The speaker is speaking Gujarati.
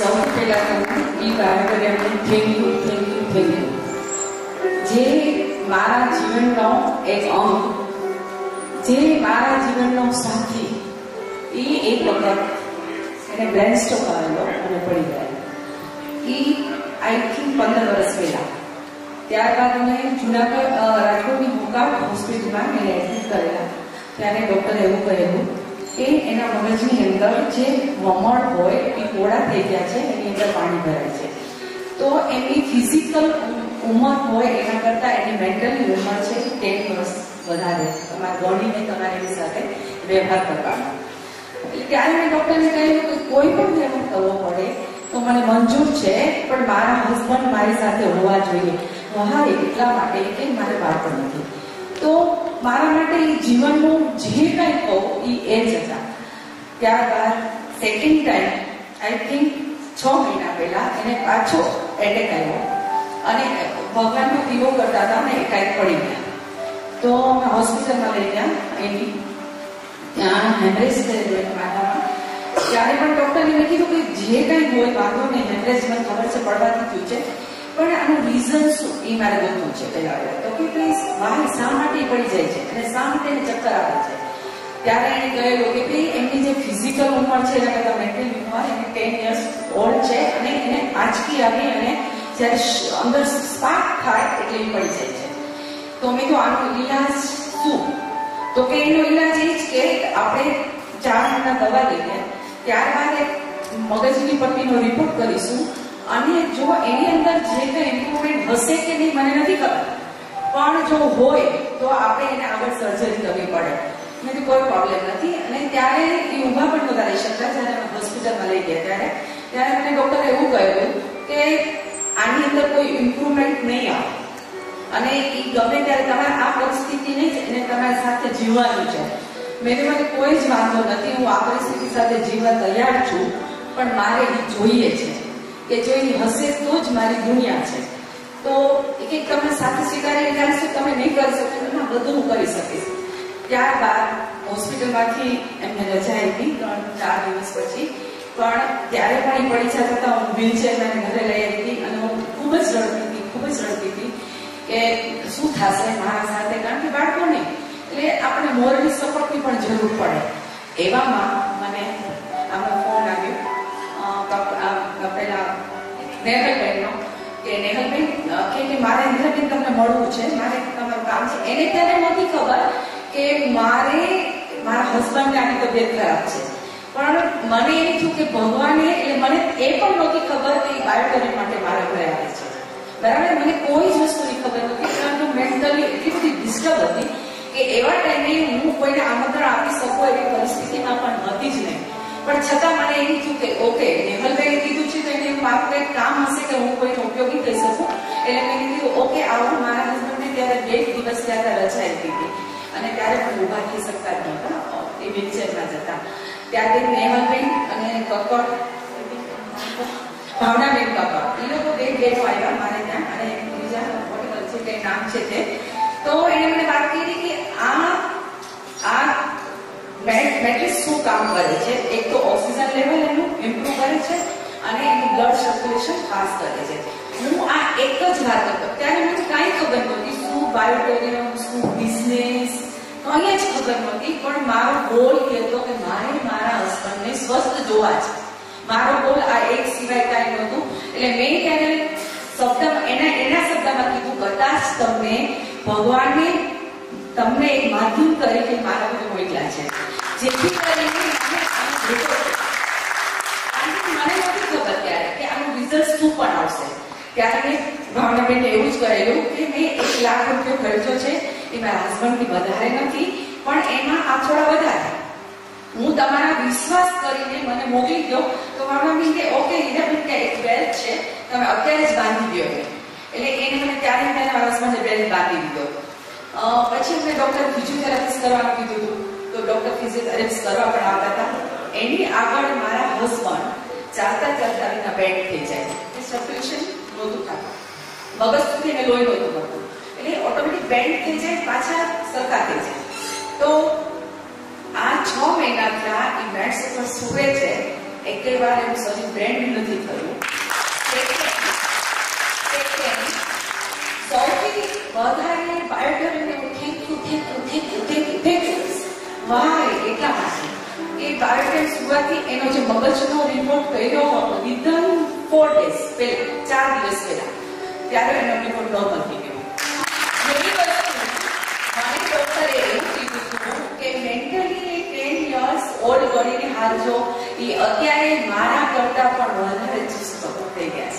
સૌથી પહેલા તો એ બાયોડેમને thank you thank you thank you જે મારા જીવનનો એક અંગ, જે મારા જીવનનો સાથી એ એક વખત એને બ્રેન સ્ટોક આવેલો અને પડી ગયા. એ આઈ થિંક પંદર વર્ષ પહેલા. ત્યારબાદ મેં જુનાગઢ રાજકોટની મુકામ હોસ્પિટલમાં મેં એડમિટ કરેલા. ત્યારે ડૉક્ટરે એવું કહેલું કે એના મગજની અંદર જે વમળ હોય એ કોળા થઈ ગયા છે, એની અંદર પાણી ભરાય છે. તો એની ફિઝિકલ ઉંમર હોય, એના કરતાં એની મેન્ટલી ઉંમર છે ટેન વર્ષ વધારે તમારે ગણીને તમારે સાથે વ્યવહાર કરવાનો. એટલે ત્યારે મેં ડૉક્ટરને કહ્યું કે કોઈ પણ વ્યવહાર કરવો પડે તો મને મંજૂર છે, પણ મારા હસબન્ડ મારી સાથે હોવા જોઈએ. હા એટલા માટે કે મારે બાળકો નથી મારા માટે એ જીવનનું જે કંઈ કહું એ એ જ હતા. ત્યારબાદ સેકન્ડ ટાઈમ આઈ થિંક છ મહિના પહેલા એને પાછો એટેક આવ્યો. અને ભગવાનનો દીવો કરતા હતા ને એકાએક પડી ગયા. તો અમે હોસ્પિટલમાં લઈ ગયા એની ત્યાં હેમરેજ થયેલું માતામાં ત્યારે પણ ડૉક્ટરે મેં કીધું કે જે કંઈ હોય વાંધો નહીં હેમરેજ મને ખબર છે, પડવાથી થયું છે. પણ આનું રીઝન શું? એ મારે ગમતું છે પહેલા પહેલા તો કે પ્લીઝ વાહ શા માટે પડી જાય છે? અને શા માટે એને ચક્કર આવે છે? ત્યારે એને કહેલું કે ભાઈ, એમની જે ફિઝિકલ ઉંમર છે, એના કરતાં મેન્ટલ ઉંમર એને ટેન યર્સ ઓલ્ડ છે અને એને આંચકી આવી અને જ્યારે અંદર સ્પાર્ક થાય એટલે એ પડી જાય છે. તો મેં તો આનો ઈલાજ શું? તો કે એનો ઈલાજ એ જ કે આપણે ચાર મહિના દવા લઈએ, ત્યારબાદ એક મગજની પટ્ટીનો રિપોર્ટ કરીશું અને જો એની અંદર જે કંઈ ઇમ્પ્રુવમેન્ટ હશે કે નહીં, મને નથી ખબર. પણ જો હોય, તો આપણે એને આગળ સર્જરી કરવી પડે. મેં કોઈ પ્રોબ્લેમ નથી. અને ત્યારે એ ઊભા પણ નહોતા શકતા જ્યારે અમે હોસ્પિટલમાં લઈ ગયા ત્યારે. ત્યારે મને ડૉક્ટરે એવું કહ્યું કે આની અંદર કોઈ ઇમ્પ્રુવમેન્ટ નહીં આવે. અને એ ગમે ત્યારે તમારે આ પરિસ્થિતિ નહીં છે એને તમારી સાથે જીવવાનું છે. મેં મને કોઈ જ વાંધો નથી. હું આ પરિસ્થિતિ સાથે જીવવા તૈયાર છું. પણ મારે એ જોઈએ છે. કે જો એ હશે તો જ મારી દુનિયા છે. તો એક એક તમે સાથે સ્વીકારી જાણશો તમે નહીં કરી શકો? એમાં બધું હું કરી શકીશ. ત્યારબાદ હોસ્પિટલમાંથી એમને રજા આપી ત્રણ, ચાર દિવસ પછી. પણ ત્યારે પણ એ પડી જતા હું વ્હીલચેરમાં ઘરે લઈ આવી અને હું ખૂબ જ રડતી હતી, ખૂબ જ રડતી હતી કે શું થશે મારા સાથે? કારણ કે બાળકોને એટલે આપણે મોરલી સપોર્ટની પણ જરૂર પડે. એવામાં મને આમાં ફોન આવ્યો. પેલા નેહલબેનનો કે નેહલબેન કે મારે નેહલબેન તમને મળવું છે, મારે તમારું કામ છે. એને ત્યારે નહોતી ખબર કે મારે, મારા હસબન્ડને આની તબિયત ખરાબ છે. પણ મને એ થયું કે ભગવાને, એટલે મને એ પણ નહોતી ખબર કે બાયોટરી માટે મારા ઘરે છે. બરાબર? મને કોઈ વસ્તુની ખબર નહોતી મેન્ટલી એટલી બધી ડિસ્ટર્બ હતી કે એવા ટાઈમે હું કોઈને આમંત્રણ આપી શકું એવી પરિસ્થિતિમાં પણ હતી જ નહીં. પણ છતાં મને એમ થયું કે ઓકે નેહલભાઈએ કીધું છે તો એને મારું કંઈક કામ હશે કે હું કોઈને ઉપયોગી થઈ શકું? એટલે મેં કીધું ઓકે આવું મારા હસબન્ડને ત્યારે બે દિવસ ત્યારે રજાઈ હતી. અને ત્યારે પણ ઊભા થઈ શકતા જ નહોતા. એ વ્હીલચેરમાં જતા ત્યારે નેહલબેન અને કક્કડ ભાવનાબેન કક્કડ, એ લોકો બે ગેટો આવ્યા મારે ત્યાં. અને બીજા whatever છે તે નામ છે તે. તો એણે મને વાત કરી કે આ મેટ્રિક્સ શું કામ કરે છે? એક તો ઓક્સિજન લેવલ એનું ઇમ્પ્રૂવ કરે છે અને એનું બ્લડ સર્ક્યુલેશન ફાસ્ટ કરે છે. હું આ એક જ વાત હતો ત્યારે મને કાંઈ ખબર નહોતી શું બાયોટેરિયમ શું બિઝનેસ કંઈ જ ખબર નહોતી. પણ મારો ગોલ એ કે મારે મારા હસબન્ડને સ્વસ્થ જોવા છે. મારો ગોલ આ એક સિવાય કાંઈ નહોતું. એટલે મેં ત્યારે શબ્દ એના એના શબ્દમાં કીધું કદાચ તમને ભગવાને તમને એક માધ્યમ તરીકે મારા બધું મોકલ્યા છે. જેથી કરીને મને નથી ખબર ત્યારે કે આનું રિઝલ્ટ શું પણ આવશે. ત્યારે મેં ભાવનાબેનને એવું જ કહેલું કે મેં એક લાખ રૂપિયો ખર્ચો છે, એ મારા હસબન્ડથી વધારે નથી, પણ એમાં આ થોડા વધારે. હું તમારા વિશ્વાસ કરીને મને મોકલી દો તો ભાવનાબેન કે ઓકે હીરાબેન કે એક બેલ્ટ છે, તમે અત્યારે જ બાંધી દો. એટલે એને મને ત્યારે મારા હસબન્ડને બેલ્ટ બાંધી દીધો. પછી અમને ડોક્ટર ફિઝિયોથેરાપિસ્ટ કરવા કીધું હતું. તો ડોક્ટર ફિઝિયોથેરાપિસ્ટ કરવા પણ આવતા હતા. એની આગળ મારા હસબન્ડ ચાલતા ચાલતા એના બેટ થઈ જાય. એ સર્ક્યુલેશન નહોતું થતું. મગજથી મેં લોહી નહોતું પડતું એટલે ઓટોમેટિક બેન્ડ થઈ જાય, પાછા સરખા થઈ જાય. તો આ છ મહિના ત્યાં એ મેટ્સ પર સૂવે છે. એકે વાર એનું સજી બ્રેન્ડ નથી થયું. વધારે બાયોડરને thank you thank you thank you why એટલા માટે. એ બાયોટેક સુવાથી એનો જે મગજનો રિપોર્ટ કર્યો હતો વિધન ફોર ડેઝ પહેલા, ચાર દિવસ પહેલા, ત્યારે એનો રિપોર્ટ ન બની ગયો. એવી વસ્તુ મારી ડોક્ટરે એવું કે મેન્ટલી ટેન યર્સ ઓલ્ડ હાલ જો એ અત્યારે મારા કરતા પણ વધારે ચુસ્ત થઈ ગયા